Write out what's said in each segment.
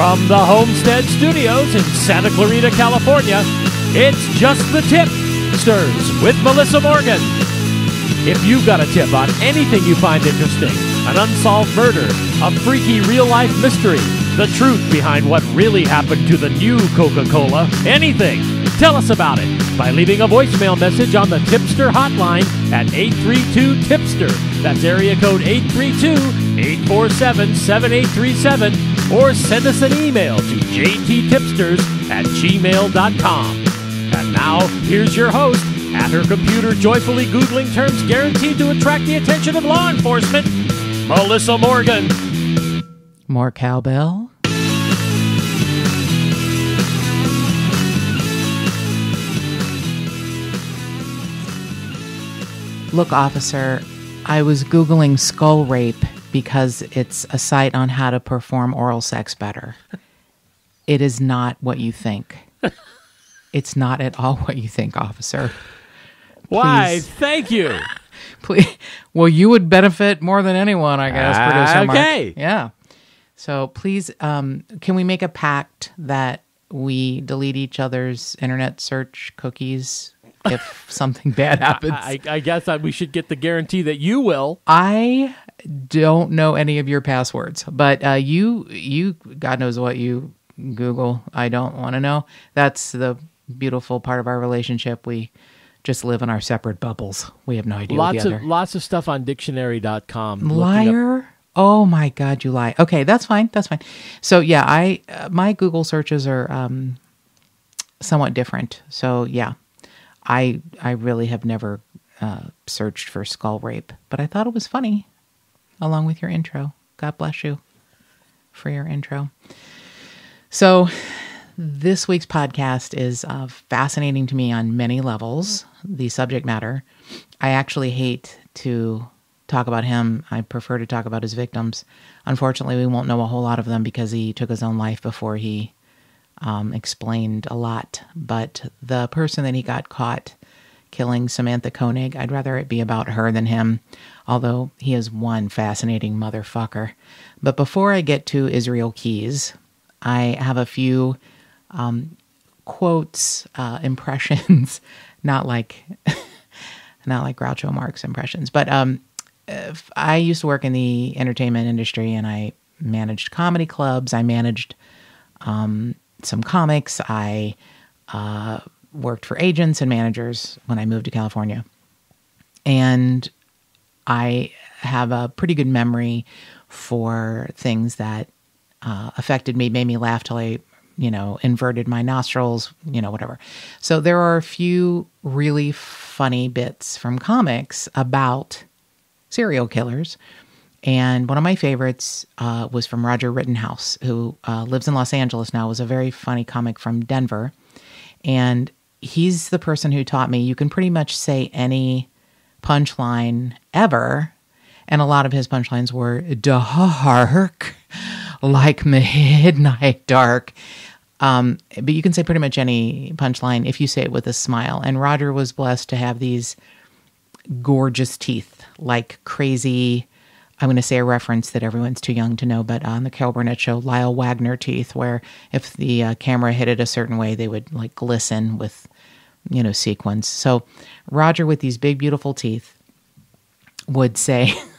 From the Homestead Studios in Santa Clarita, California, it's Just the Tipsters with Melissa Morgan. If you've got a tip on anything you find interesting, an unsolved murder, a freaky real life mystery, the truth behind what really happened to the new Coca Cola, anything, tell us about it by leaving a voicemail message on the Tipster hotline at 832 Tipster. That's area code 832 847 7837 or send us an email to jttipsters at gmail.com. And now, here's your host, at her computer joyfully Googling terms guaranteed to attract the attention of law enforcement, Melissa Morgan. More cowbell? Look, officer, I was Googling skull rape because it's a site on how to perform oral sex better. It is not what you think. it's not at all what you think, officer. Why? Thank you. Please. Well, you would benefit more than anyone, I guess. Ah, producer Mark. okay. Yeah. So please, um, can we make a pact that we delete each other's internet search cookies if something bad happens? I, I guess I, we should get the guarantee that you will. I don't know any of your passwords, but uh, you, you, God knows what you Google. I don't want to know. That's the beautiful part of our relationship. We just live in our separate bubbles. We have no idea Lots of lots of stuff on dictionary.com. Liar. Oh my God, you lie. Okay, that's fine. That's fine. So yeah, I uh, my Google searches are um, somewhat different. So yeah, I I really have never uh, searched for skull rape, but I thought it was funny, along with your intro. God bless you for your intro. So this week's podcast is uh, fascinating to me on many levels. The subject matter. I actually hate to talk about him. I prefer to talk about his victims. Unfortunately, we won't know a whole lot of them because he took his own life before he um, explained a lot. But the person that he got caught killing Samantha Koenig, I'd rather it be about her than him, although he is one fascinating motherfucker. But before I get to Israel Keyes, I have a few um, quotes, uh, impressions, not like not like Groucho Marx impressions, but um, I used to work in the entertainment industry and I managed comedy clubs. I managed um, some comics. I uh, worked for agents and managers when I moved to California. And I have a pretty good memory for things that uh, affected me, made me laugh till I, you know, inverted my nostrils, you know, whatever. So there are a few really funny bits from comics about serial killers. And one of my favorites uh, was from Roger Rittenhouse, who uh, lives in Los Angeles now, was a very funny comic from Denver. And he's the person who taught me you can pretty much say any punchline ever. And a lot of his punchlines were dark, like midnight dark. Um, but you can say pretty much any punchline if you say it with a smile. And Roger was blessed to have these gorgeous teeth, like crazy. I'm going to say a reference that everyone's too young to know, but on the Carol Burnett show, Lyle Waggoner teeth, where if the uh, camera hit it a certain way, they would like glisten with, you know, sequins. So Roger, with these big, beautiful teeth, would say,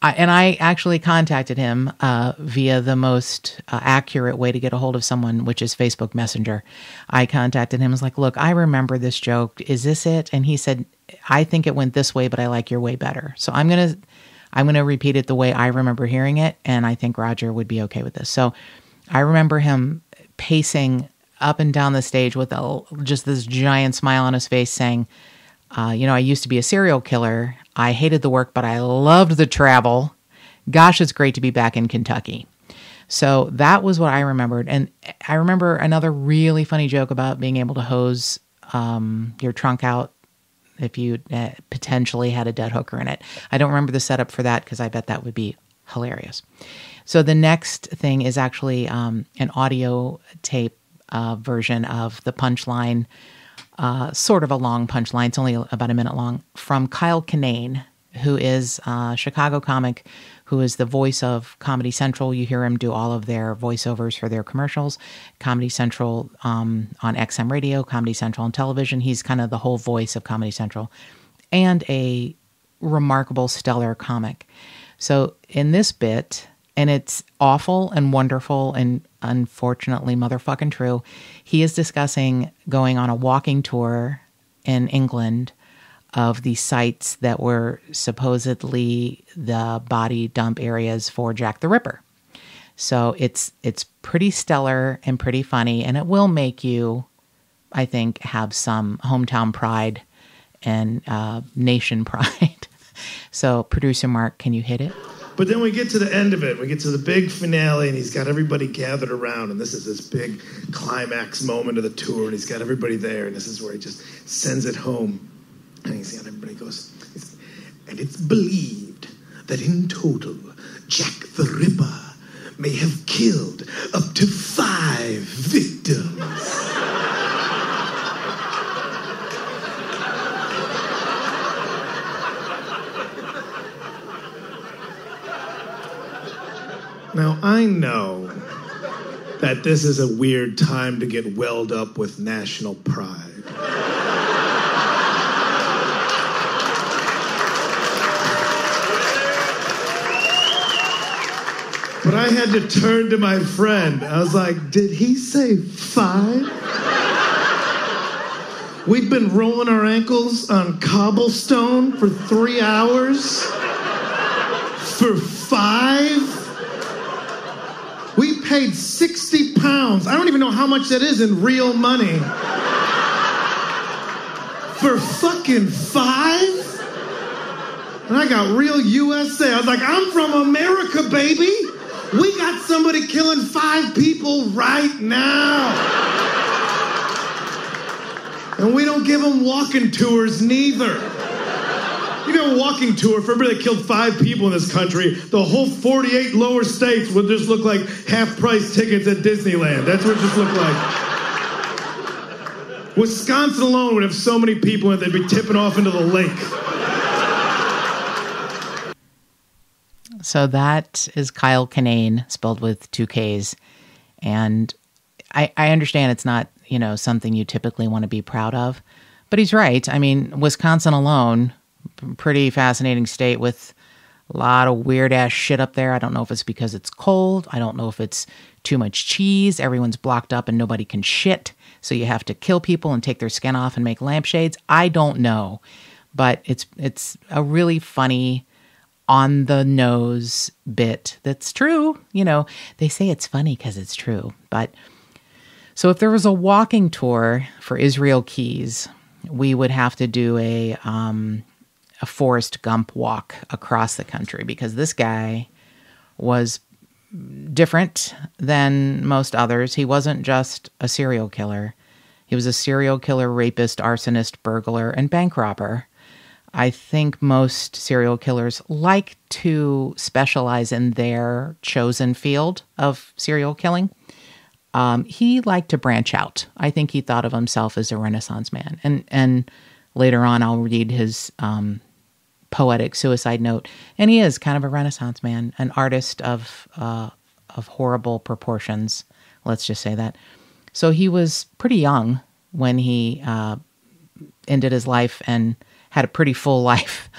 I, and I actually contacted him uh, via the most uh, accurate way to get a hold of someone, which is Facebook Messenger. I contacted him. I was like, "Look, I remember this joke. Is this it?" And he said, "I think it went this way, but I like your way better. So I'm gonna, I'm gonna repeat it the way I remember hearing it, and I think Roger would be okay with this." So I remember him pacing up and down the stage with a, just this giant smile on his face, saying, uh, you know, I used to be a serial killer. I hated the work, but I loved the travel. Gosh, it's great to be back in Kentucky. So that was what I remembered. And I remember another really funny joke about being able to hose um, your trunk out if you uh, potentially had a dead hooker in it. I don't remember the setup for that because I bet that would be hilarious. So the next thing is actually um, an audio tape uh, version of the punchline uh, sort of a long punchline. It's only about a minute long from Kyle Kinane, who is a Chicago comic who is the voice of Comedy Central. You hear him do all of their voiceovers for their commercials. Comedy Central um, on XM radio, Comedy Central on television. He's kind of the whole voice of Comedy Central and a remarkable, stellar comic. So in this bit, and it's awful and wonderful and unfortunately motherfucking true, he is discussing going on a walking tour in England of the sites that were supposedly the body dump areas for Jack the Ripper. So it's it's pretty stellar and pretty funny, and it will make you, I think, have some hometown pride and uh, nation pride. so, producer Mark, can you hit it? But then we get to the end of it. We get to the big finale, and he's got everybody gathered around. And this is this big climax moment of the tour, and he's got everybody there. And this is where he just sends it home. And he's got everybody goes, and it's believed that in total, Jack the Ripper may have killed up to five victims. Now, I know that this is a weird time to get welled up with national pride. But I had to turn to my friend. I was like, did he say five? We've been rolling our ankles on cobblestone for three hours? For five? Paid 60 pounds. I don't even know how much that is in real money. For fucking five? And I got real USA. I was like, I'm from America, baby. We got somebody killing five people right now. And we don't give them walking tours neither. You know, a walking tour for everybody that killed five people in this country, the whole 48 lower states would just look like half price tickets at Disneyland. That's what it just looked like. Wisconsin alone would have so many people in it, they'd be tipping off into the lake. So that is Kyle Kinane, spelled with two Ks. And I, I understand it's not, you know, something you typically want to be proud of. But he's right. I mean, Wisconsin alone, pretty fascinating state with a lot of weird ass shit up there. I don't know if it's because it's cold. I don't know if it's too much cheese. Everyone's blocked up and nobody can shit. So you have to kill people and take their skin off and make lampshades. I don't know. But it's it's a really funny on the nose bit that's true. You know, they say it's funny because it's true. But so if there was a walking tour for Israel Keyes, we would have to do a um, a Forrest Gump walk across the country because this guy was different than most others. He wasn't just a serial killer. He was a serial killer, rapist, arsonist, burglar, and bank robber. I think most serial killers like to specialize in their chosen field of serial killing. Um, he liked to branch out. I think he thought of himself as a Renaissance man. And and later on, I'll read his um, poetic suicide note, and he is kind of a Renaissance man, an artist of uh, of horrible proportions. Let's just say that. So he was pretty young when he uh, ended his life and had a pretty full life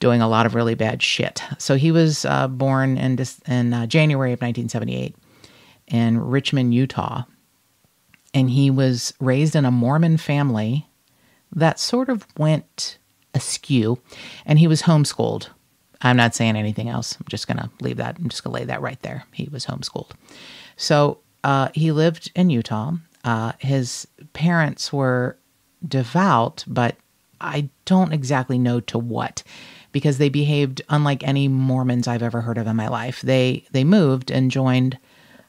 doing a lot of really bad shit. So he was uh, born in, in uh, January of 1978 in Richmond, Utah. And he was raised in a Mormon family that sort of went askew. And he was homeschooled. I'm not saying anything else. I'm just going to leave that. I'm just going to lay that right there. He was homeschooled. So uh, he lived in Utah. Uh, his parents were devout, but I don't exactly know to what because they behaved unlike any Mormons I've ever heard of in my life. They they moved and joined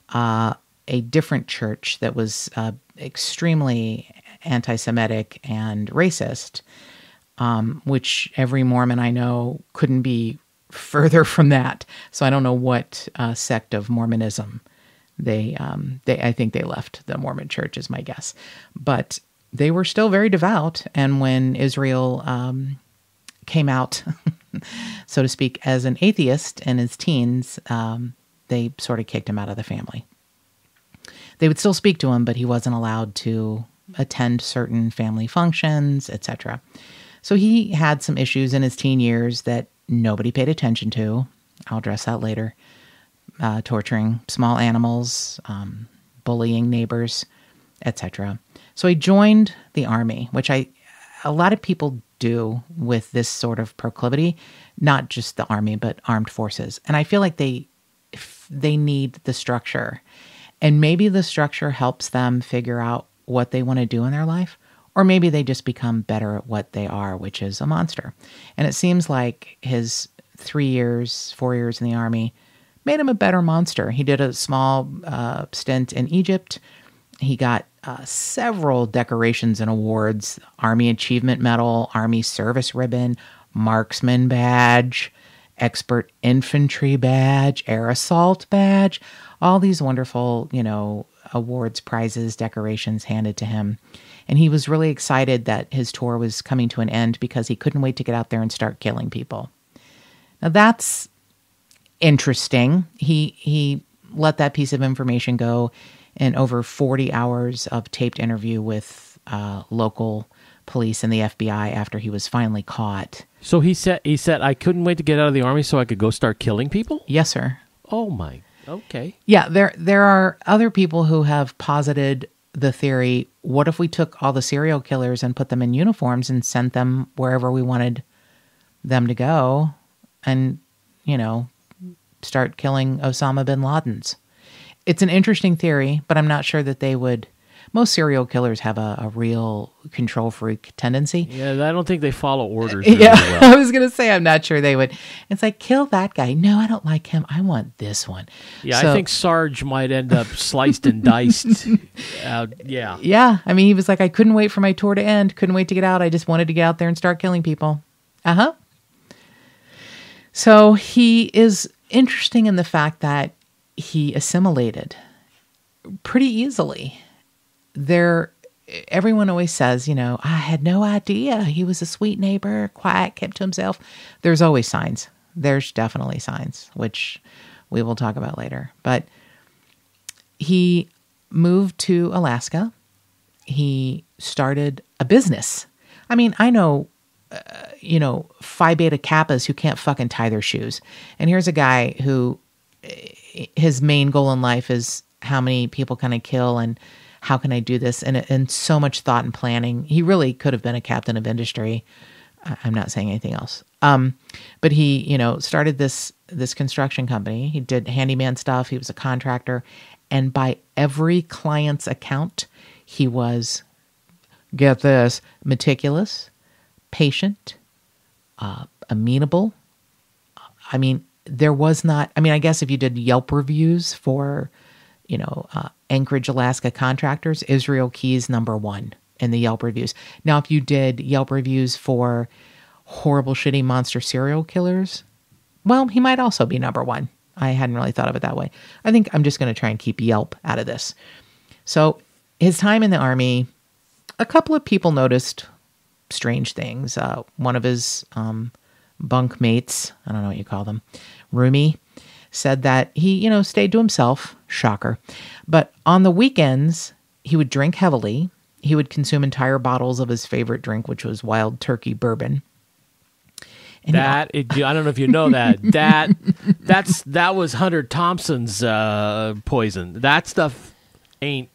uh, a different church that was uh, extremely anti-Semitic and racist, um, which every Mormon I know couldn't be further from that. So I don't know what uh, sect of Mormonism they um, they I think they left the Mormon church is my guess, but they were still very devout. And when Israel um, came out so to speak, as an atheist in his teens, um, they sort of kicked him out of the family. They would still speak to him, but he wasn't allowed to attend certain family functions, etc. So he had some issues in his teen years that nobody paid attention to. I'll address that later. Uh, torturing small animals, um, bullying neighbors, etc. So he joined the army, which I a lot of people do with this sort of proclivity, not just the army but armed forces. And I feel like they they need the structure. And maybe the structure helps them figure out what they want to do in their life, or maybe they just become better at what they are, which is a monster. And it seems like his three years, four years in the army made him a better monster. He did a small uh, stint in Egypt. He got uh, several decorations and awards Army Achievement Medal, Army Service Ribbon, Marksman Badge, Expert Infantry Badge, Air Assault Badge, all these wonderful, you know, awards, prizes, decorations handed to him. And he was really excited that his tour was coming to an end because he couldn't wait to get out there and start killing people. Now that's interesting. He he let that piece of information go in over 40 hours of taped interview with uh, local police and the FBI after he was finally caught. So he said he said I couldn't wait to get out of the army so I could go start killing people? Yes, sir. Oh my. Okay. Yeah, there there are other people who have posited the theory, what if we took all the serial killers and put them in uniforms and sent them wherever we wanted them to go and, you know, start killing Osama bin Laden's? It's an interesting theory, but I'm not sure that they would most serial killers have a, a real control freak tendency. Yeah, I don't think they follow orders. Very Yeah, well. I was gonna say I'm not sure they would. It's like kill that guy. No, I don't like him. I want this one. Yeah, So- I think Sarge might end up sliced and diced. uh, yeah. Yeah, I mean, he was like, I couldn't wait for my tour to end. Couldn't wait to get out. I just wanted to get out there and start killing people. Uh huh. So he is interesting in the fact that he assimilated pretty easily. There, everyone always says, you know, I had no idea he was a sweet neighbor, quiet, kept to himself. There's always signs. There's definitely signs, which we will talk about later. But he moved to Alaska. He started a business. I mean, I know, uh, you know, Phi Beta Kappas who can't fucking tie their shoes. And here's a guy who eh, his main goal in life is how many people can I kill and how can I do this? And, and so much thought and planning. He really could have been a captain of industry. I'm not saying anything else. Um, but he, you know, started this this construction company. He did handyman stuff. He was a contractor, and by every client's account, he was get this meticulous, patient, uh, amenable. I mean, there was not. I mean, I guess if you did Yelp reviews for, you know, uh, Anchorage, Alaska contractors, Israel Keyes number one in the Yelp reviews. Now, if you did Yelp reviews for horrible, shitty monster serial killers, well, he might also be number one. I hadn't really thought of it that way. I think I'm just going to try and keep Yelp out of this. So, his time in the army, a couple of people noticed strange things. Uh, one of his um, bunk mates, I don't know what you call them, roomie, said that he, you know, stayed to himself. Shocker. But on the weekends, he would drink heavily. He would consume entire bottles of his favorite drink, which was wild turkey bourbon. And That it, I don't know if you know that that that's that was Hunter Thompson's uh, poison. That stuff ain't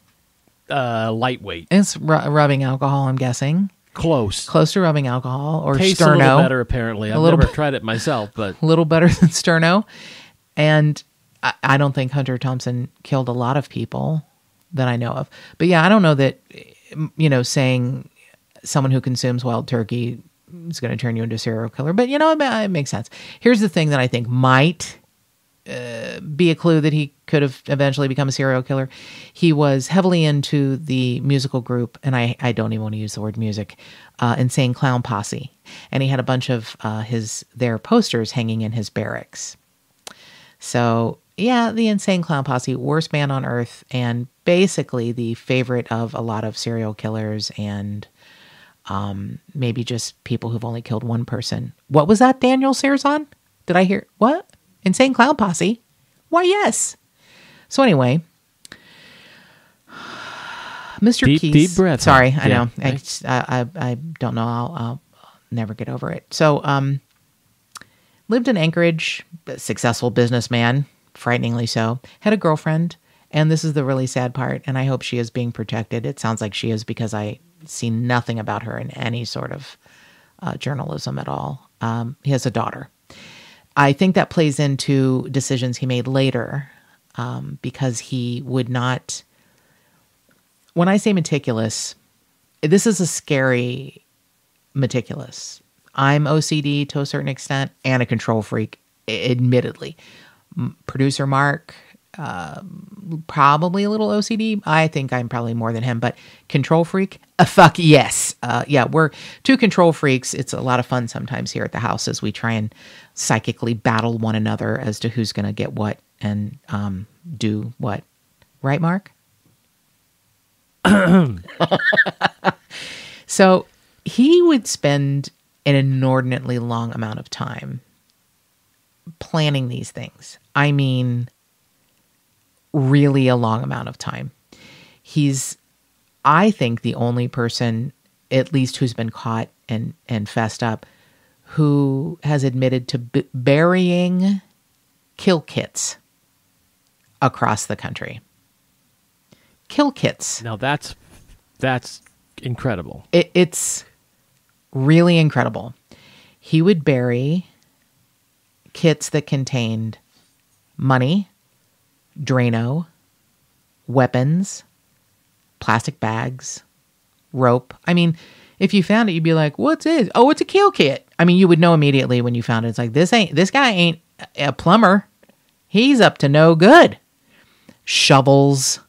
uh, lightweight. it's ru- rubbing alcohol, I'm guessing. Close. Close to rubbing alcohol or Tastes sterno. a little better apparently. I've little never bit- tried it myself, but a little better than Sterno. And I, don't think Hunter Thompson killed a lot of people that I know of. But yeah, I don't know that, you know, saying someone who consumes wild turkey is going to turn you into a serial killer. But, you know, it, it makes sense. Here's the thing that I think might uh, be a clue that he could have eventually become a serial killer. He was heavily into the musical group, and I, I don't even want to use the word music, uh, Insane Clown Posse. And he had a bunch of uh, his their posters hanging in his barracks. So yeah, the Insane Clown Posse, worst man on earth, and basically the favorite of a lot of serial killers and um, maybe just people who've only killed one person. What was that, Daniel Sarazan? Did I hear what? Insane Clown Posse? Why, yes. So anyway, Mr. Deep- Keyes. deep breath, Sorry, huh? I know. Yeah. I, just- I, I, I don't know. I'll, I'll never get over it. So, um, lived in Anchorage, successful businessman, frighteningly so. Had a girlfriend, and this is the really sad part. And I hope she is being protected. It sounds like she is because I see nothing about her in any sort of uh, journalism at all. Um, he has a daughter. I think that plays into decisions he made later um, because he would not. When I say meticulous, this is a scary meticulous. I'm OCD to a certain extent and a control freak, admittedly. Producer Mark, um, probably a little OCD. I think I'm probably more than him, but control freak, a fuck yes. Uh, yeah, we're two control freaks. It's a lot of fun sometimes here at the house as we try and psychically battle one another as to who's going to get what and um, do what. Right, Mark? So he would spend an inordinately long amount of time planning these things. I mean, really a long amount of time. He's, I think, the only person, at least who's been caught and, and fessed up, who has admitted to b- burying kill kits across the country. Kill kits Now that's that's incredible. it, it's really incredible. He would bury kits that contained money, Drano, weapons, plastic bags, rope. I mean, if you found it, you'd be like, "What's it? Oh, it's a kill kit." I mean, you would know immediately when you found it. It's like this ain't this guy ain't a plumber. He's up to no good. Shovels,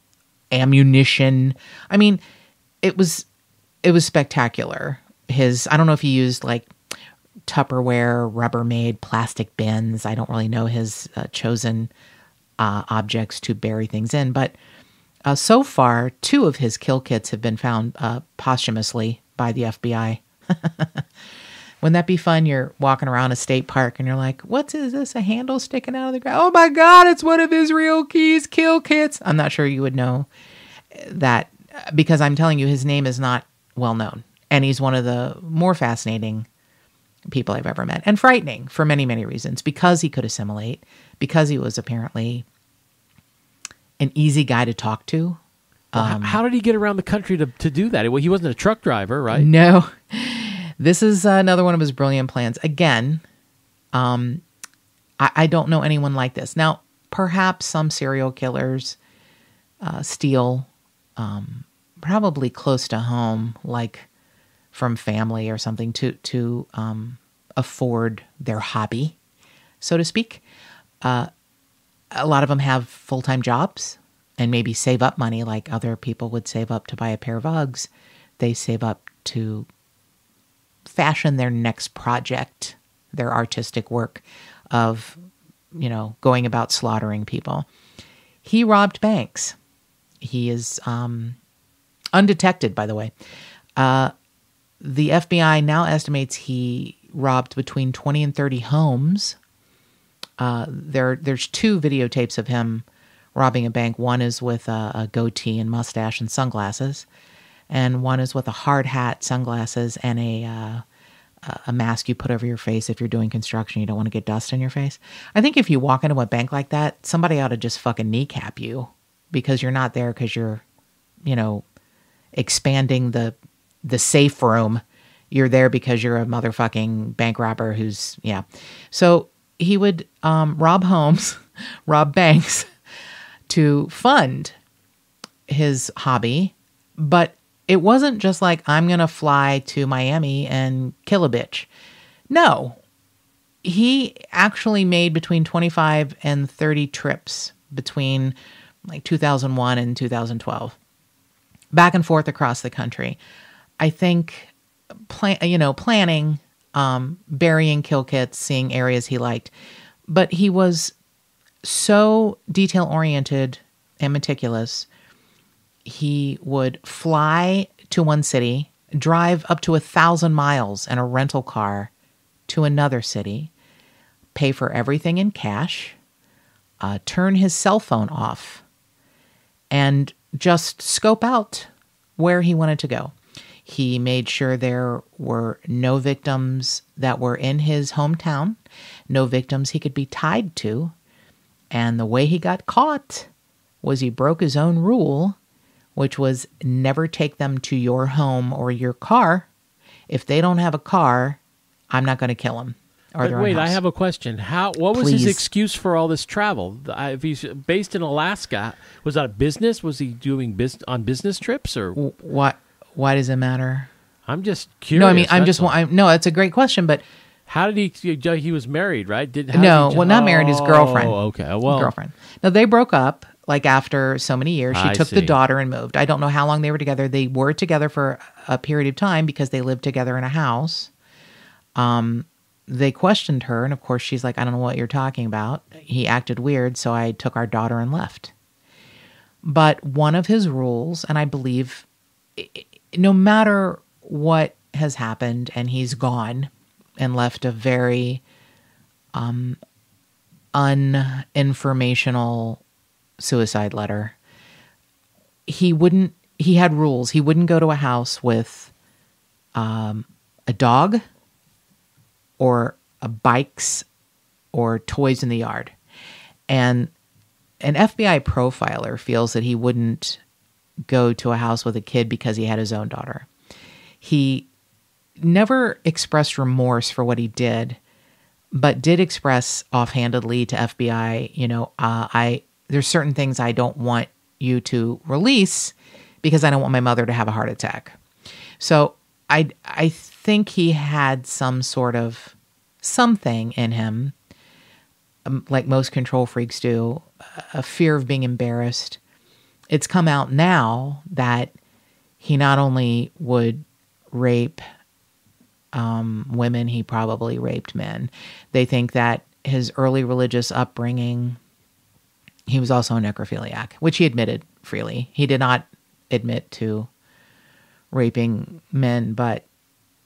ammunition. I mean, it was it was spectacular. His I don't know if he used like Tupperware, Rubbermaid, plastic bins. I don't really know his uh, chosen uh, objects to bury things in, but uh, so far, two of his kill kits have been found uh, posthumously by the FBI. Wouldn't that be fun? You're walking around a state park and you're like, "What's is this? A handle sticking out of the ground? Oh my God! It's one of Israel Keyes' kill kits." I'm not sure you would know that uh, because I'm telling you, his name is not well known, and he's one of the more fascinating people I've ever met, and frightening for many, many reasons. Because he could assimilate, because he was apparently an easy guy to talk to. Well, h- how did he get around the country to, to do that? Well, he wasn't a truck driver, right? No, this is another one of his brilliant plans. Again, um, I, I don't know anyone like this. Now, perhaps some serial killers uh, steal, um, probably close to home, like from family or something, to to um, afford their hobby, so to speak. Uh, a lot of them have full time jobs and maybe save up money like other people would save up to buy a pair of Uggs. They save up to fashion their next project, their artistic work of, you know, going about slaughtering people. He robbed banks. He is um, undetected, by the way. Uh, the FBI now estimates he robbed between 20 and 30 homes. Uh, there, there's two videotapes of him robbing a bank. One is with a, a goatee and mustache and sunglasses, and one is with a hard hat, sunglasses, and a uh, a- a mask you put over your face if you're doing construction. You don't want to get dust in your face. I think if you walk into a bank like that, somebody ought to just fucking kneecap you because you're not there because you're, you know, expanding the the safe room. You're there because you're a motherfucking bank robber who's yeah. So he would um, rob homes, rob banks to fund his hobby, but it wasn't just like I'm gonna fly to Miami and kill a bitch. No, he actually made between 25 and 30 trips between like 2001 and 2012 back and forth across the country i think plan you know planning um burying kill kits seeing areas he liked but he was so detail oriented and meticulous he would fly to one city drive up to a thousand miles in a rental car to another city, pay for everything in cash, uh, turn his cell phone off, and just scope out where he wanted to go. He made sure there were no victims that were in his hometown, no victims he could be tied to. And the way he got caught was he broke his own rule, which was never take them to your home or your car. If they don't have a car, I'm not going to kill them. But wait, I have a question. How? What was his excuse for all this travel? If he's based in Alaska, was that a business? Was he doing bus- on business trips, or What? Why does it matter? I'm just curious. no, I mean, I'm just. all. I'm, no, it's a great question, but How did he? He was married, right? Did how no, did he- well, not married. His girlfriend. Oh, okay. Well, girlfriend. No, they broke up like after so many years. She I took see. the daughter and moved. I don't know how long they were together. They were together for a period of time because they lived together in a house. Um, they questioned her, and of course, she's like, "I don't know what you're talking about." He acted weird, so I took our daughter and left. But one of his rules, and I believe, i- no matter what has happened, and he's gone and left a very um, uninformational suicide letter. He wouldn't. He had rules. He wouldn't go to a house with um, a dog or a bikes or toys in the yard. And an FBI profiler feels that he wouldn't go to a house with a kid because he had his own daughter. He never expressed remorse for what he did, but did express offhandedly to FBI, you know, uh, I there's certain things I don't want you to release because I don't want my mother to have a heart attack. So I I think he had some sort of something in him, um, like most control freaks do, a fear of being embarrassed. It's come out now that he not only would rape um, women, he probably raped men. They think that his early religious upbringing, he was also a necrophiliac, which he admitted freely. He did not admit to raping men, but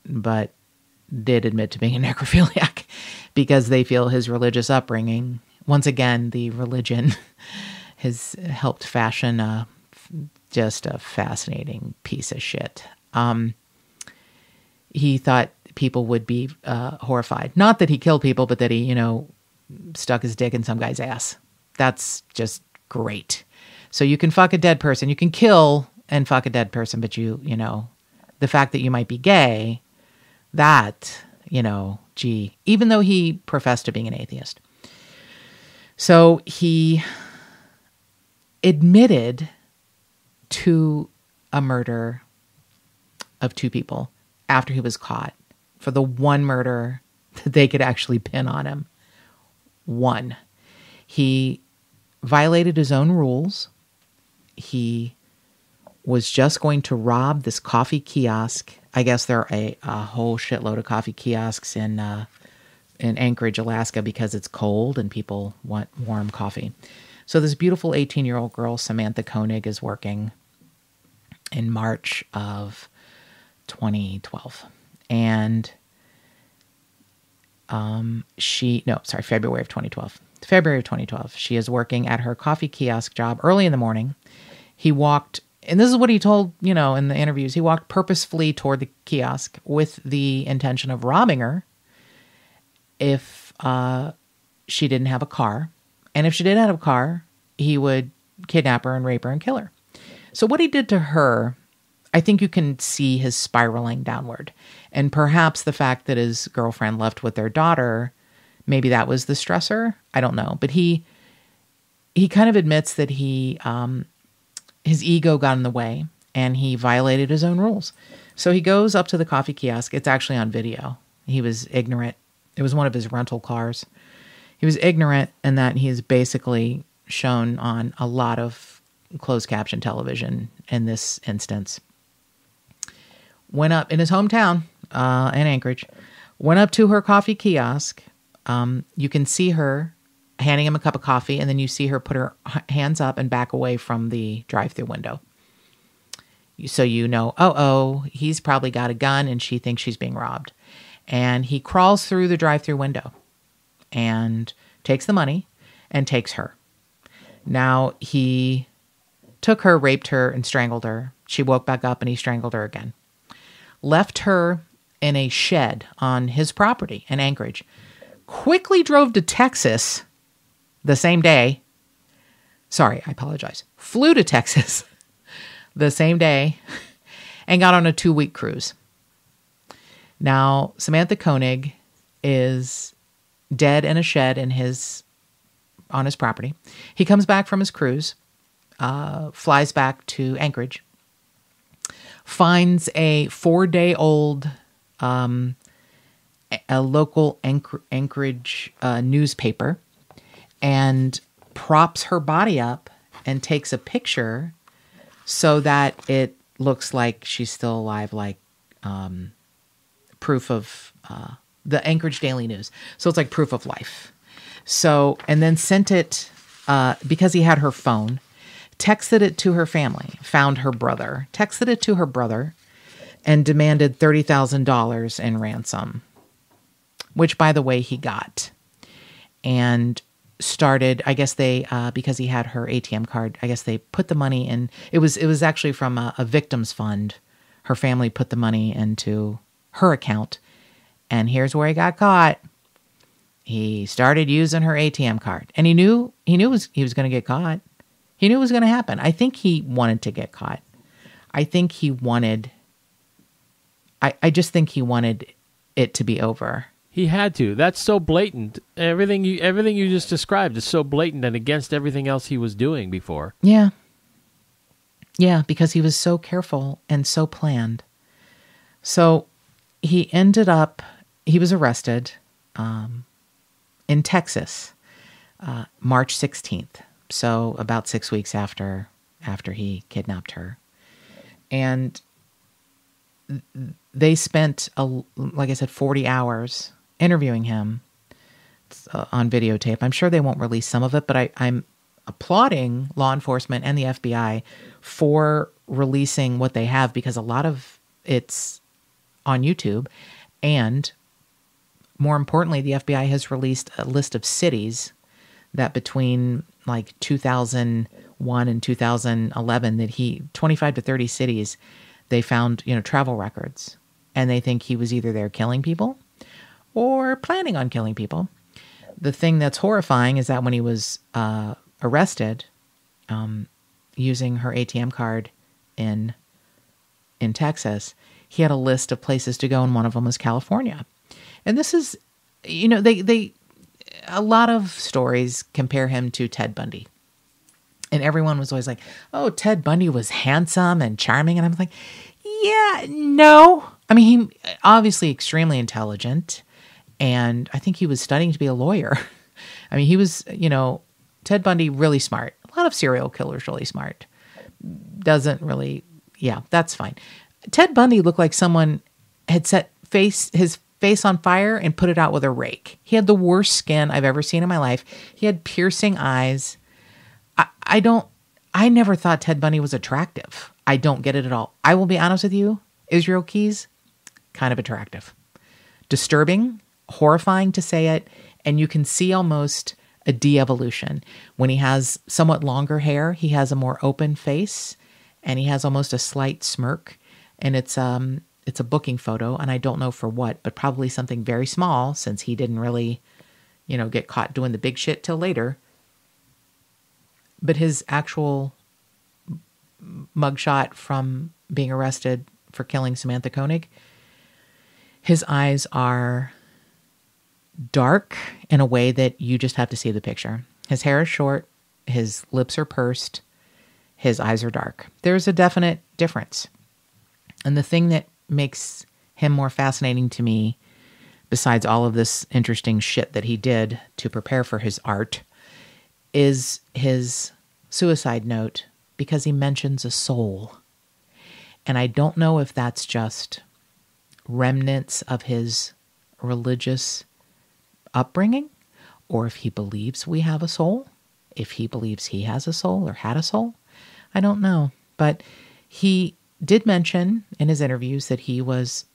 but did admit to being a necrophiliac because they feel his religious upbringing. Once again, the religion has helped fashion a just a fascinating piece of shit. Um, he thought people would be uh, horrified. Not that he killed people, but that he, you know, stuck his dick in some guy's ass. That's just great. So you can fuck a dead person, you can kill and fuck a dead person, but you, you know, the fact that you might be gay, that, you know, gee, even though he professed to being an atheist. So he admitted to a murder of two people after he was caught for the one murder that they could actually pin on him. One. He violated his own rules. He was just going to rob this coffee kiosk. I guess there are a, a whole shitload of coffee kiosks in uh, in Anchorage, Alaska, because it's cold and people want warm coffee. So this beautiful 18 year old girl, Samantha Koenig, is working in March of 2012, and um, she no, sorry, February of 2012. February of 2012, she is working at her coffee kiosk job early in the morning. He walked, and this is what he told you know in the interviews. He walked purposefully toward the kiosk with the intention of robbing her if uh, she didn't have a car. And if she didn't have a car, he would kidnap her and rape her and kill her. So, what he did to her, I think you can see his spiraling downward. And perhaps the fact that his girlfriend left with their daughter, maybe that was the stressor. I don't know. But he, he kind of admits that he, um, his ego got in the way and he violated his own rules. So he goes up to the coffee kiosk. It's actually on video. He was ignorant. It was one of his rental cars. He was ignorant and that he is basically shown on a lot of closed caption television in this instance. Went up in his hometown uh, in Anchorage, went up to her coffee kiosk. Um, you can see her handing him a cup of coffee, and then you see her put her hands up and back away from the drive through window. so you know, oh, oh, he's probably got a gun and she thinks she's being robbed. And he crawls through the drive through window and takes the money and takes her. Now he took her, raped her, and strangled her. She woke back up and he strangled her again. Left her in a shed on his property in Anchorage. Quickly drove to Texas the same day. Sorry, I apologize. Flew to Texas the same day and got on a two week cruise. Now, Samantha Koenig is dead in a shed in his on his property. He comes back from his cruise, uh, flies back to Anchorage, finds a four day old um, a local Anchor- Anchorage uh, newspaper and props her body up and takes a picture so that it looks like she's still alive, like um, proof of uh, the Anchorage Daily News. So it's like proof of life. So, and then sent it uh, because he had her phone, texted it to her family, found her brother, texted it to her brother, and demanded $30,000 in ransom, which, by the way, he got. And started i guess they uh, because he had her atm card i guess they put the money in it was it was actually from a, a victims fund her family put the money into her account and here's where he got caught he started using her atm card and he knew he knew was, he was going to get caught he knew it was going to happen i think he wanted to get caught i think he wanted i i just think he wanted it to be over He had to. That's so blatant. Everything you everything you just described is so blatant and against everything else he was doing before. Yeah. Yeah, because he was so careful and so planned. So he ended up, he was arrested um, in Texas, uh, March 16th. So about six weeks after after he kidnapped her. And they spent, a, like I said, 40 hours interviewing him uh, on videotape. I'm sure they won't release some of it, but I, I'm applauding law enforcement and the FBI for releasing what they have because a lot of it's on YouTube. And more importantly, the FBI has released a list of cities that between like 2001 and 2011 that he 25 to 30 cities they found you know travel records and they think he was either there killing people or planning on killing people. The thing that's horrifying is that when he was uh, arrested, um, using her ATM card in in Texas, he had a list of places to go, and one of them was California. And this is, you know, they they a lot of stories compare him to Ted Bundy. And everyone was always like, "Oh, Ted Bundy was handsome and charming," and I'm like, "Yeah, no. I mean, he obviously extremely intelligent, and I think he was studying to be a lawyer. I mean, he was, you know, Ted Bundy really smart. A lot of serial killers really smart. Doesn't really, yeah, that's fine. Ted Bundy looked like someone had set face his face on fire and put it out with a rake. He had the worst skin I've ever seen in my life. He had piercing eyes. I, I don't. I never thought Ted Bundy was attractive. I don't get it at all. I will be honest with you. Israel Keyes, kind of attractive, disturbing, horrifying to say it, and you can see almost a de-evolution. When he has somewhat longer hair, he has a more open face and he has almost a slight smirk and it's um it's a booking photo and I don't know for what, but probably something very small since he didn't really, you know, get caught doing the big shit till later. But his actual mugshot from being arrested for killing Samantha Koenig, his eyes are dark in a way that you just have to see the picture. His hair is short, his lips are pursed, his eyes are dark. There's a definite difference. And the thing that makes him more fascinating to me, besides all of this interesting shit that he did to prepare for his art, is his suicide note because he mentions a soul. And I don't know if that's just remnants of his religious upbringing or if he believes we have a soul, if he believes he has a soul or had a soul. I don't know. But he did mention in his interviews that he was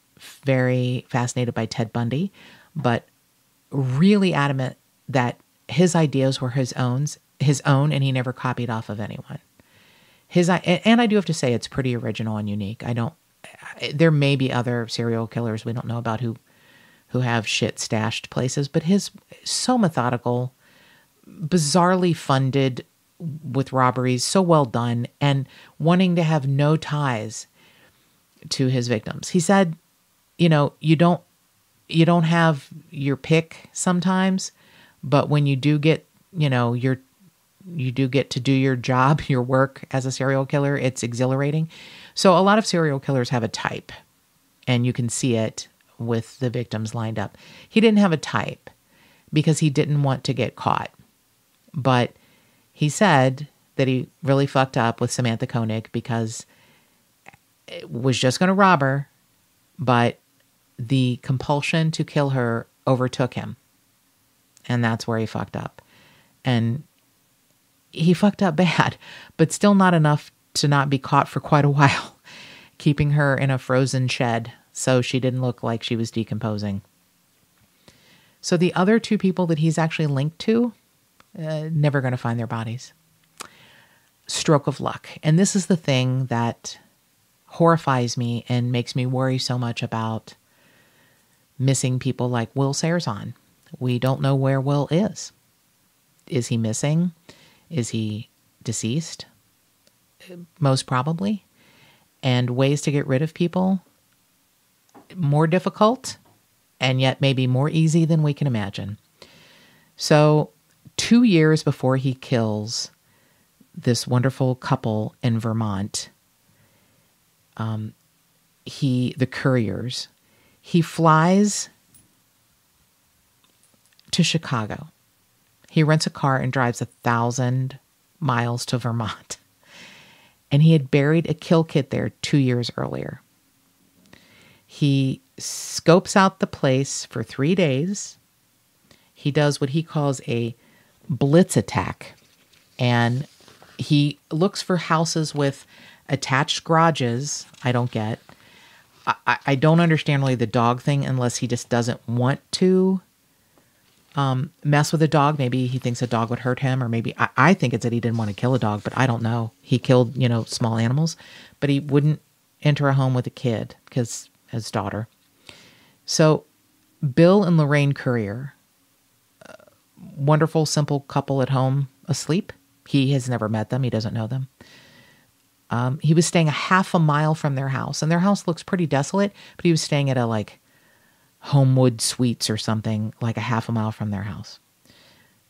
very fascinated by Ted Bundy, but really adamant that his ideas were his own, his own, and he never copied off of anyone. His and I do have to say it's pretty original and unique. I don't. There may be other serial killers we don't know about who who have shit stashed places, but his so methodical, bizarrely funded with robberies, so well done, and wanting to have no ties to his victims. He said, you know, you don't you don't have your pick sometimes, but when you do get, you know, your you do get to do your job, your work as a serial killer, it's exhilarating. So a lot of serial killers have a type, and you can see it with the victims lined up. He didn't have a type because he didn't want to get caught. But he said that he really fucked up with Samantha Koenig because it was just going to rob her, but the compulsion to kill her overtook him. And that's where he fucked up. And he fucked up bad, but still not enough to not be caught for quite a while, keeping her in a frozen shed so she didn't look like she was decomposing. So the other two people that he's actually linked to, uh, never going to find their bodies. Stroke of luck. And this is the thing that horrifies me and makes me worry so much about missing people like Will Sarazan. We don't know where Will is. Is he missing? Is he deceased? Most probably. And ways to get rid of people more difficult and yet maybe more easy than we can imagine. So, two years before he kills this wonderful couple in Vermont, um, he the Curriers, he flies to Chicago. He rents a car and drives a thousand miles to Vermont. And he had buried a kill kit there two years earlier. He scopes out the place for three days. He does what he calls a blitz attack. And he looks for houses with attached garages. I don't get. I, I don't understand really the dog thing unless he just doesn't want to um, mess with a dog. Maybe he thinks a dog would hurt him, or maybe I, I think it's that he didn't want to kill a dog, but I don't know. He killed, you know, small animals, but he wouldn't enter a home with a kid because his daughter. So, Bill and Lorraine Currier, wonderful, simple couple at home asleep. He has never met them, he doesn't know them. Um, he was staying a half a mile from their house, and their house looks pretty desolate, but he was staying at a like Homewood Suites or something, like a half a mile from their house.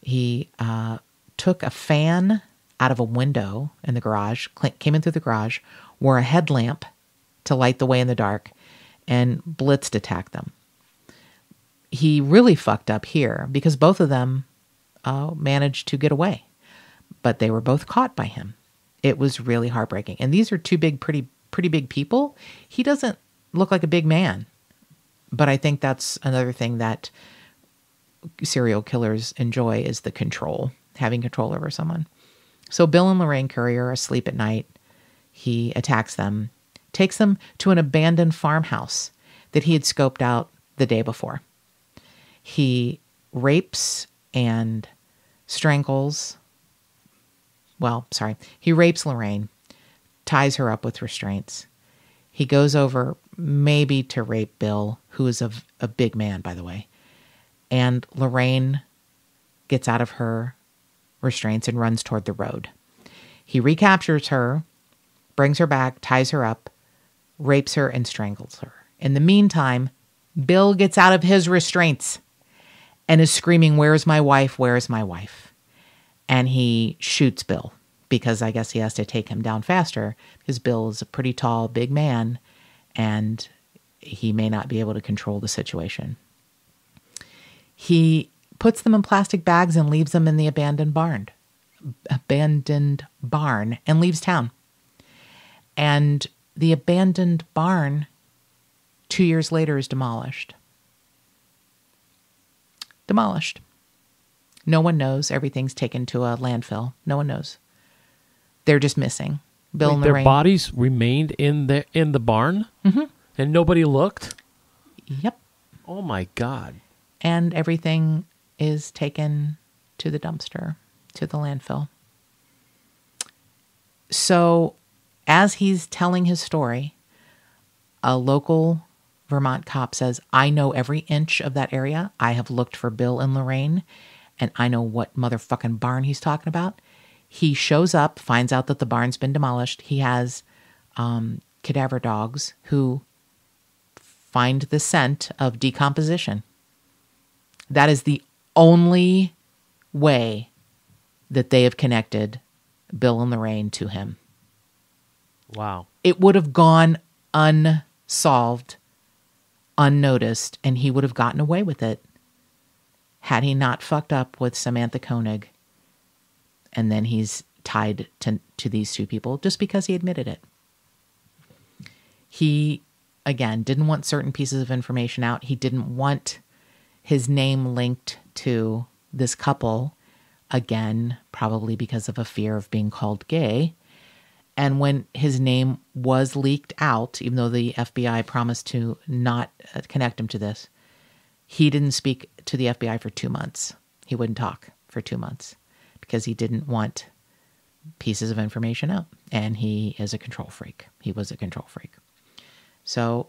He uh, took a fan out of a window in the garage, came in through the garage, wore a headlamp to light the way in the dark, and blitzed attacked them. He really fucked up here because both of them uh, managed to get away, but they were both caught by him. It was really heartbreaking. And these are two big, pretty, pretty big people. He doesn't look like a big man, but I think that's another thing that serial killers enjoy is the control, having control over someone. So Bill and Lorraine Currier are asleep at night. He attacks them takes them to an abandoned farmhouse that he had scoped out the day before. He rapes and strangles. Well, sorry. He rapes Lorraine, ties her up with restraints. He goes over maybe to rape Bill, who is a, a big man, by the way. And Lorraine gets out of her restraints and runs toward the road. He recaptures her, brings her back, ties her up, rapes her, and strangles her. In the meantime, Bill gets out of his restraints and is screaming, Where's my wife? Where's my wife? And he shoots Bill because I guess he has to take him down faster because Bill is a pretty tall, big man and he may not be able to control the situation. He puts them in plastic bags and leaves them in the abandoned barn. Abandoned barn and leaves town. And the abandoned barn two years later is demolished. Demolished. No one knows. Everything's taken to a landfill. No one knows. They're just missing. Bill Wait, and their bodies remained in the in the barn, mm-hmm. and nobody looked. Yep. Oh my god! And everything is taken to the dumpster, to the landfill. So, as he's telling his story, a local Vermont cop says, I know every inch of that area. I have looked for Bill and Lorraine, and I know what motherfucking barn he's talking about. He shows up, finds out that the barn's been demolished. He has um, cadaver dogs who find the scent of decomposition. That is the only way that they have connected Bill and Lorraine to him. Wow. It would have gone unsolved, unnoticed, and he would have gotten away with it had he not fucked up with Samantha Koenig. And then he's tied to, to these two people just because he admitted it. He, again, didn't want certain pieces of information out. He didn't want his name linked to this couple, again, probably because of a fear of being called gay. And when his name was leaked out, even though the FBI promised to not uh, connect him to this, he didn't speak to the FBI for two months. He wouldn't talk for two months because he didn't want pieces of information out. And he is a control freak. He was a control freak. So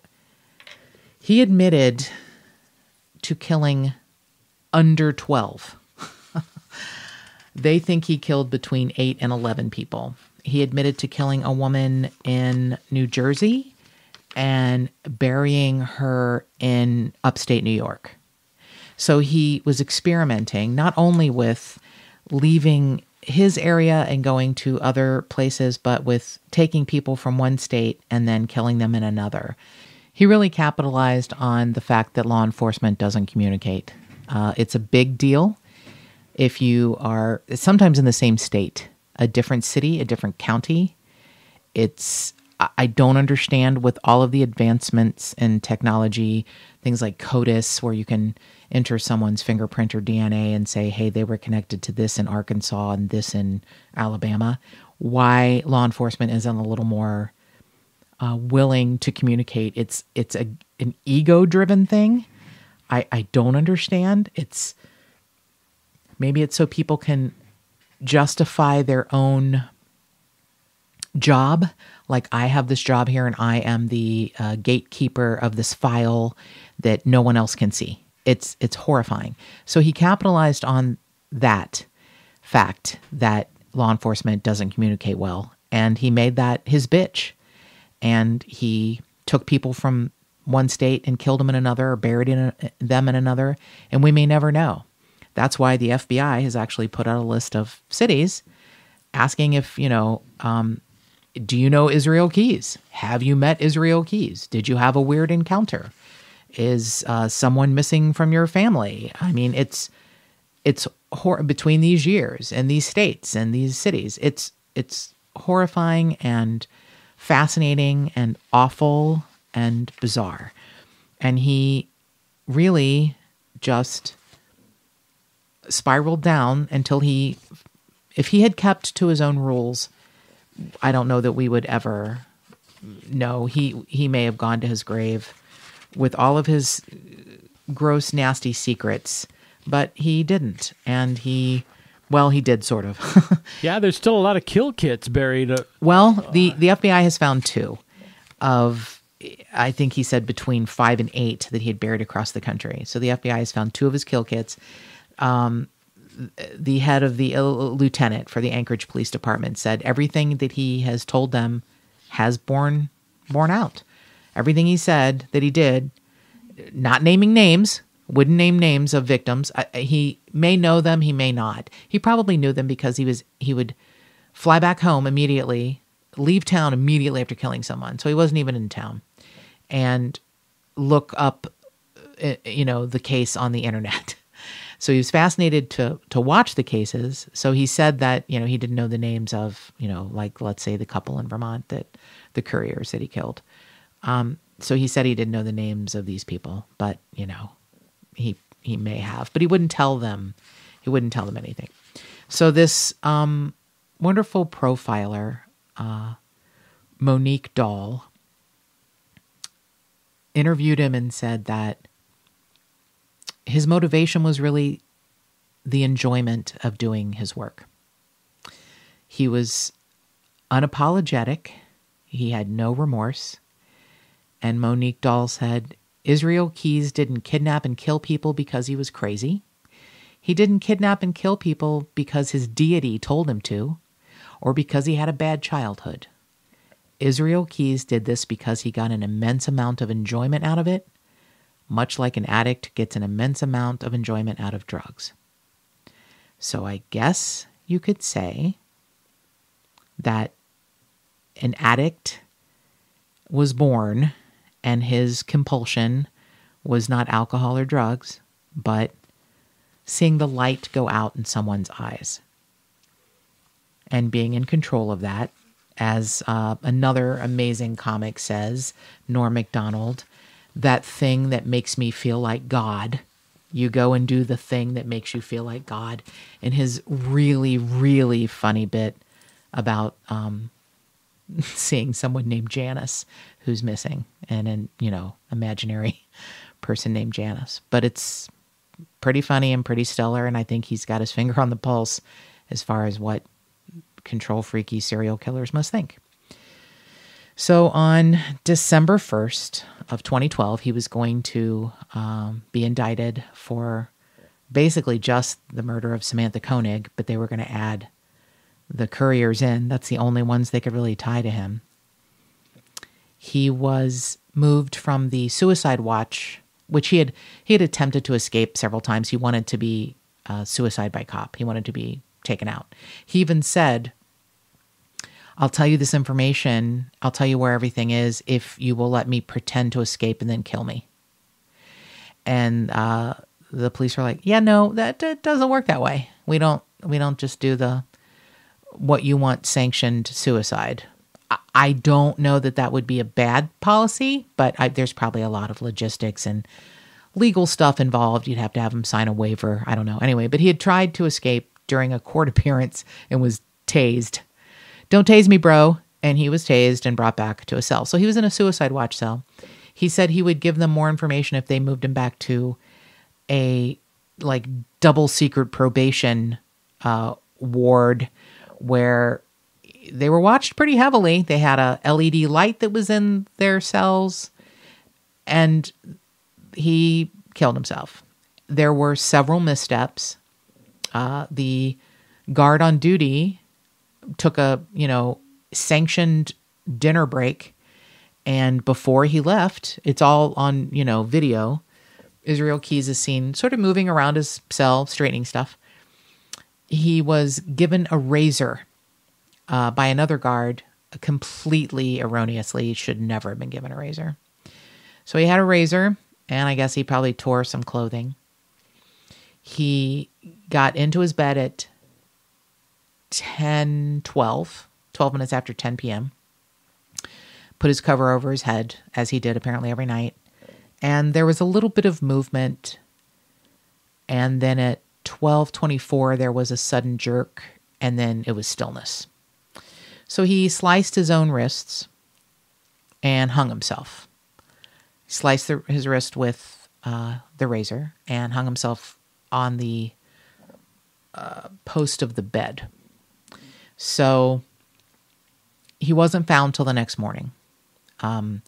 he admitted to killing under 12. they think he killed between 8 and 11 people. He admitted to killing a woman in New Jersey and burying her in upstate New York. So he was experimenting not only with leaving his area and going to other places, but with taking people from one state and then killing them in another. He really capitalized on the fact that law enforcement doesn't communicate. Uh, it's a big deal if you are sometimes in the same state, a different city, a different county. It's I- don't understand with all of the advancements in technology, things like CODIS, where you can enter someone's fingerprint or DNA and say, hey, they were connected to this in Arkansas and this in Alabama. Why law enforcement isn't a little more uh, willing to communicate? It's it's a an ego driven thing. I I don't understand. It's maybe it's so people can justify their own job. Like I have this job here and I am the uh, gatekeeper of this file that no one else can see. It's it's horrifying. So he capitalized on that fact that law enforcement doesn't communicate well, and he made that his bitch. And he took people from one state and killed them in another, or buried in a, them in another, and we may never know. That's why the FBI has actually put out a list of cities asking if you know um, do you know Israel Keyes? Have you met Israel Keyes? Did you have a weird encounter? Is uh, someone missing from your family? I mean, it's it's hor- between these years and these states and these cities. It's it's horrifying and fascinating and awful and bizarre. And he really just spiraled down until he if he had kept to his own rules I don't know that we would ever know. He he may have gone to his grave with all of his gross, nasty secrets, but he didn't, and he, well, he did sort of. Yeah, there's still a lot of kill kits buried. Uh, well, the the FBI has found two of. I think he said between five and eight that he had buried across the country. So the FBI has found two of his kill kits. Um, the head of the uh, lieutenant for the Anchorage Police Department said everything that he has told them has borne borne out. Everything he said that he did, not naming names, wouldn't name names of victims. I, he may know them, he may not. He probably knew them because he was he would fly back home immediately, leave town immediately after killing someone. So he wasn't even in town, and look up, uh, you know, the case on the internet. So he was fascinated to to watch the cases. So he said that you know he didn't know the names of you know like let's say the couple in Vermont that the Curriers that he killed. Um, so he said he didn't know the names of these people, but you know he he may have, but he wouldn't tell them. He wouldn't tell them anything. So this um, wonderful profiler uh, Monique Dahl interviewed him and said that his motivation was really the enjoyment of doing his work. He was unapologetic, he had no remorse. And Monique Dahl said Israel Keyes didn't kidnap and kill people because he was crazy. He didn't kidnap and kill people because his deity told him to, or because he had a bad childhood. Israel Keyes did this because he got an immense amount of enjoyment out of it, much like an addict gets an immense amount of enjoyment out of drugs. So I guess you could say that an addict was born and his compulsion was not alcohol or drugs, but seeing the light go out in someone's eyes and being in control of that. As uh, another amazing comic says, Norm Macdonald, that thing that makes me feel like God. You go and do the thing that makes you feel like God. And his really, really funny bit about um, seeing someone named Janice who's missing and an, you know, imaginary person named Janice. But it's pretty funny and pretty stellar. And I think he's got his finger on the pulse as far as what control freaky serial killers must think. So on December 1st of 2012, he was going to um, be indicted for basically just the murder of Samantha Koenig, but they were going to add the Curriers in. That's the only ones they could really tie to him. He was moved from the suicide watch, which he had he had attempted to escape several times. He wanted to be uh, suicide by cop. He wanted to be taken out. He even said, "I'll tell you this information. I'll tell you where everything is if you will let me pretend to escape and then kill me." And uh, the police were like, "Yeah, no, that, that doesn't work that way. We don't we don't just do the what you want sanctioned suicide. I don't know that that would be a bad policy, but I, there's probably a lot of logistics and legal stuff involved. You'd have to have him sign a waiver. I don't know. Anyway, but he had tried to escape during a court appearance and was tased. Don't tase me, bro. And he was tased and brought back to a cell. So he was in a suicide watch cell. He said he would give them more information if they moved him back to a like double secret probation uh, ward where they were watched pretty heavily. They had a LED light that was in their cells, and he killed himself. There were several missteps. Uh, the guard on duty took a you know sanctioned dinner break, and before he left, it's all on you know video. Israel Keyes is seen sort of moving around his cell, straightening stuff he was given a razor uh, by another guard completely erroneously. He should never have been given a razor. So he had a razor, and I guess he probably tore some clothing. He got into his bed at 10, 12, 12 minutes after 10 p.m., put his cover over his head, as he did apparently every night. And there was a little bit of movement. And then at 1224 there was a sudden jerk and then it was stillness so he sliced his own wrists and hung himself sliced the, his wrist with uh, the razor and hung himself on the uh, post of the bed so he wasn't found till the next morning um,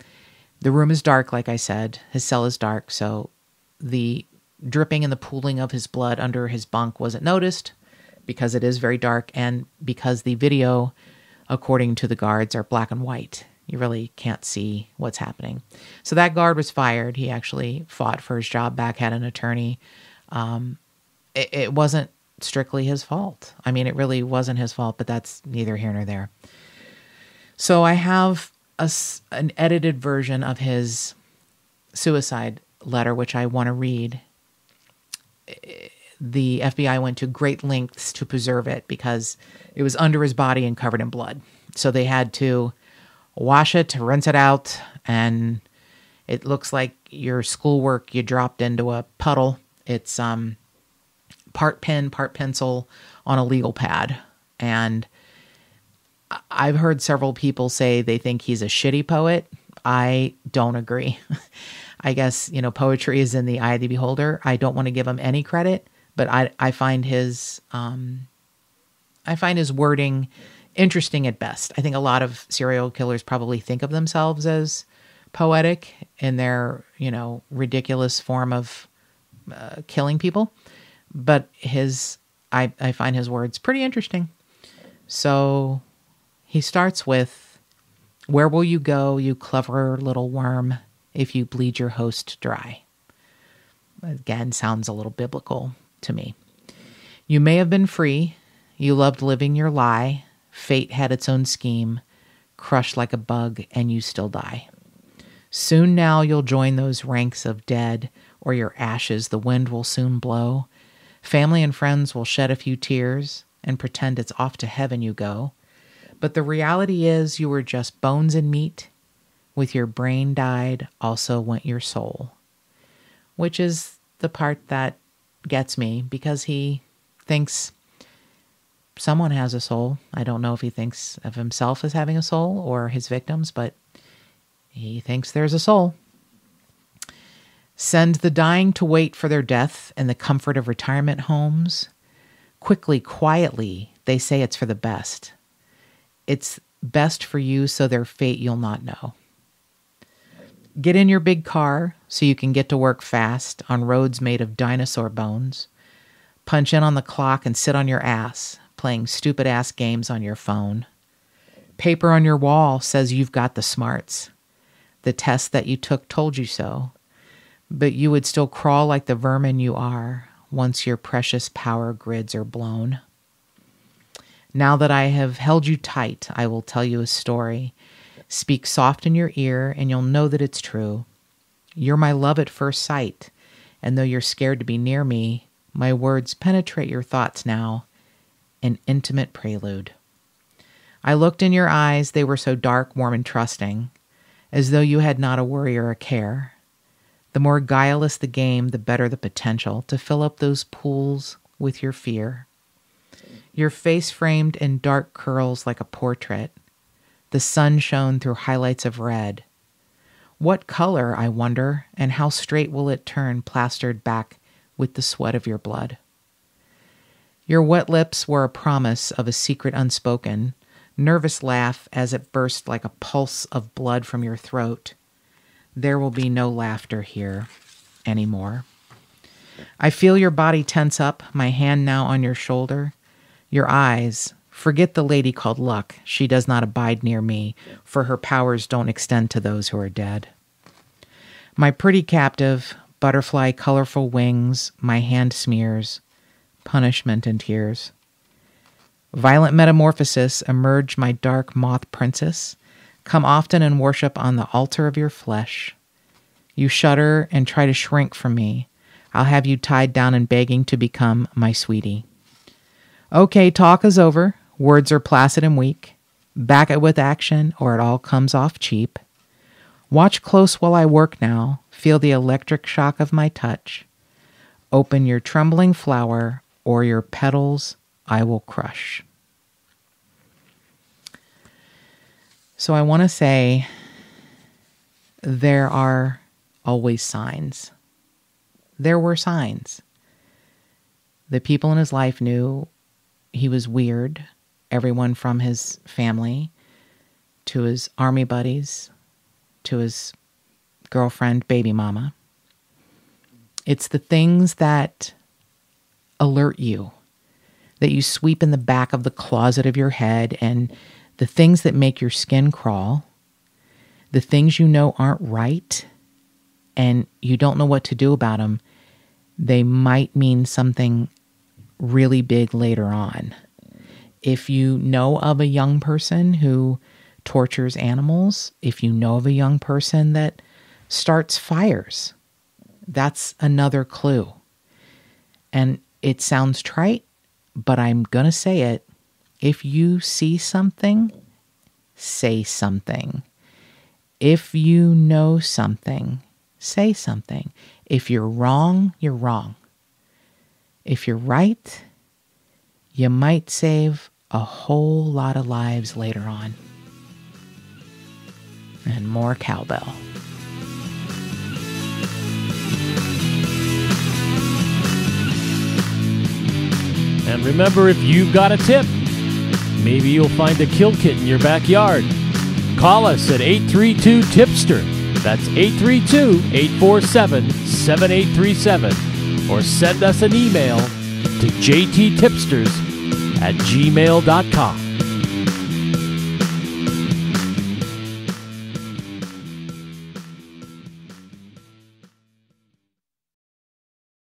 the room is dark like i said his cell is dark so the dripping and the pooling of his blood under his bunk wasn't noticed because it is very dark and because the video, according to the guards, are black and white. You really can't see what's happening. So that guard was fired. He actually fought for his job back, had an attorney. Um, it, it wasn't strictly his fault. I mean, it really wasn't his fault, but that's neither here nor there. So I have a, an edited version of his suicide letter, which I want to read the FBI went to great lengths to preserve it because it was under his body and covered in blood. So they had to wash it, rinse it out, and it looks like your schoolwork you dropped into a puddle. It's um, part pen, part pencil on a legal pad. And I've heard several people say they think he's a shitty poet. I don't agree. I guess, you know, poetry is in the eye of the beholder. I don't want to give him any credit, but I, I find his um, I find his wording interesting at best. I think a lot of serial killers probably think of themselves as poetic in their, you know, ridiculous form of uh, killing people, but his I I find his words pretty interesting. So he starts with Where will you go, you clever little worm, if you bleed your host dry? Again, sounds a little biblical to me. You may have been free. You loved living your lie. Fate had its own scheme, crushed like a bug, and you still die. Soon now you'll join those ranks of dead, or your ashes the wind will soon blow. Family and friends will shed a few tears and pretend it's off to heaven you go. But the reality is you were just bones and meat. With your brain died, also went your soul. Which is the part that gets me because he thinks someone has a soul. I don't know if he thinks of himself as having a soul or his victims, but he thinks there's a soul. Send the dying to wait for their death in the comfort of retirement homes. Quickly, quietly, they say it's for the best. It's best for you so their fate you'll not know. Get in your big car so you can get to work fast on roads made of dinosaur bones. Punch in on the clock and sit on your ass, playing stupid ass games on your phone. Paper on your wall says you've got the smarts. The test that you took told you so. But you would still crawl like the vermin you are once your precious power grids are blown. Now that I have held you tight, I will tell you a story. Speak soft in your ear, and you'll know that it's true. You're my love at first sight, and though you're scared to be near me, my words penetrate your thoughts now, an intimate prelude. I looked in your eyes, they were so dark, warm, and trusting, as though you had not a worry or a care. The more guileless the game, the better the potential to fill up those pools with your fear. Your face framed in dark curls like a portrait. The sun shone through highlights of red. What color, I wonder, and how straight will it turn plastered back with the sweat of your blood? Your wet lips were a promise of a secret unspoken, nervous laugh as it burst like a pulse of blood from your throat. There will be no laughter here anymore. I feel your body tense up, my hand now on your shoulder. Your eyes. Forget the lady called Luck. She does not abide near me, for her powers don't extend to those who are dead. My pretty captive, butterfly colorful wings, my hand smears, punishment and tears. Violent metamorphosis, emerge my dark moth princess. Come often and worship on the altar of your flesh. You shudder and try to shrink from me. I'll have you tied down and begging to become my sweetie. Okay, talk is over. Words are placid and weak. Back it with action, or it all comes off cheap. Watch close while I work now. Feel the electric shock of my touch. Open your trembling flower, or your petals I will crush. So I want to say there are always signs. There were signs. The people in his life knew he was weird. Everyone from his family to his army buddies to his girlfriend, baby mama. It's the things that alert you, that you sweep in the back of the closet of your head, and the things that make your skin crawl, the things you know aren't right, and you don't know what to do about them, they might mean something really big later on. If you know of a young person who tortures animals, if you know of a young person that starts fires, that's another clue. And it sounds trite, but I'm going to say it. If you see something, say something. If you know something, say something. If you're wrong, you're wrong. If you're right, you might save a whole lot of lives later on. And more cowbell. And remember, if you've got a tip, maybe you'll find a kill kit in your backyard. Call us at 832 Tipster. That's 832 847 7837. Or send us an email to jttipsters at gmail.com.